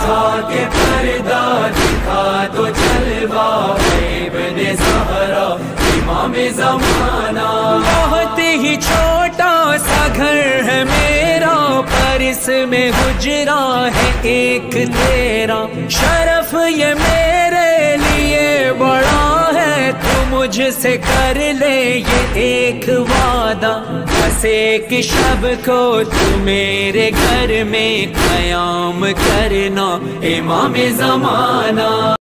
उठा के पर्दा दिखा तो इब्ने सहरा इमाम जमाना। बहुत ही छोटा सा घर है मेरा, पर इसमें गुजरा है एक तेरा। शरफ ये मेरे लिए बड़ा है, तू मुझसे कर ले ये एक वादा। बस एक शब को तू मेरे घर में कयाम करना इमाम जमाना।